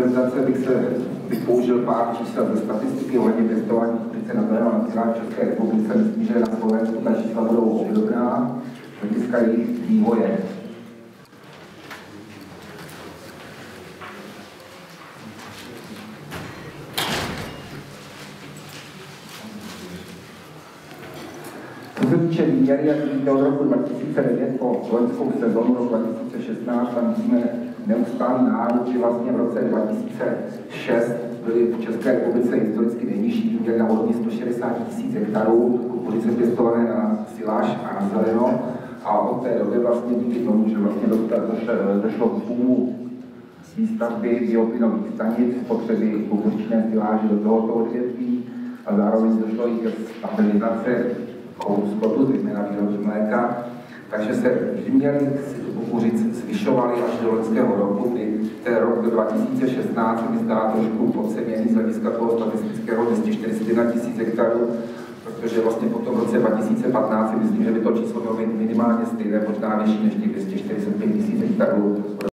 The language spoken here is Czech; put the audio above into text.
prezentace bych se bych použil pár čísel ze statistiky ohledně pěstování kukuřice na zelenou v České republice. Myslím, že na Slovensku ta čísla budou obdobná hlediska jejich vývoje. Týče výměry, jak vidíte od roku 2009 po slovenskou sezonu roku 2016, tam vidíme neustálý nárůst, že vlastně v roce 2006 byly v České republice historicky nejnižší výměr na úrovni 160 tisíc hektarů kukuřice pěstované na siláž a na zeleno. A od té doby vlastně díky tomu, že vlastně došlo k boomu výstavby bioplynových stanic, potřeby kukuřičné siláže do tohoto odvětví a zároveň došlo i ke stabilizace chovu skotu, zejména výroby mléka, takže se výměry kukuřic zvyšovaly až do loňského roku, kdy ten rok 2016 mi zdá trošku podceněný z hlediska toho statistického 241 tisíc hektarů, protože vlastně po tom roce 2015 si myslím, že by to číslo mělo být minimálně stejné, možná vyšší než těch 245 tisíc hektarů